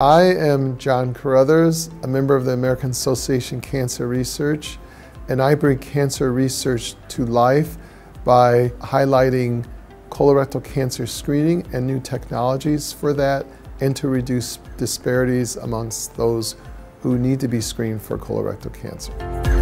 I am John Carethers, a member of the American Association Cancer Research, and I bring cancer research to life by highlighting colorectal cancer screening and new technologies for that and to reduce disparities amongst those who need to be screened for colorectal cancer.